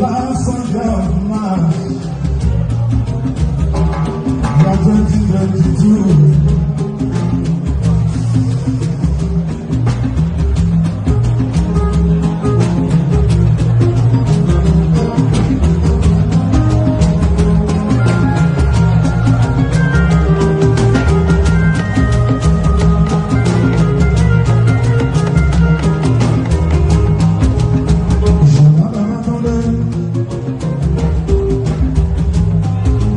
lá no São João.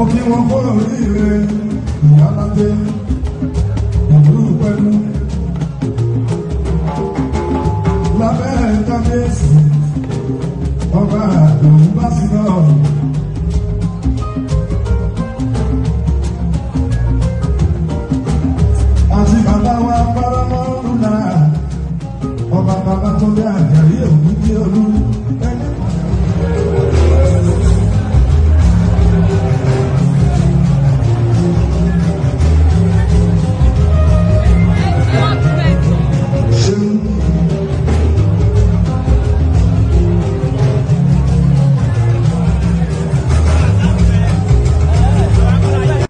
mo kí wọn kó oríire ìyá ládé ìlú pẹ̀lú lábẹ́ kábíyèsí ọba àdùn bá sí náà. àti bàbá wa paramọ́rùn náà ọba bàbá tó dé àjàrí òní dé olú ẹ.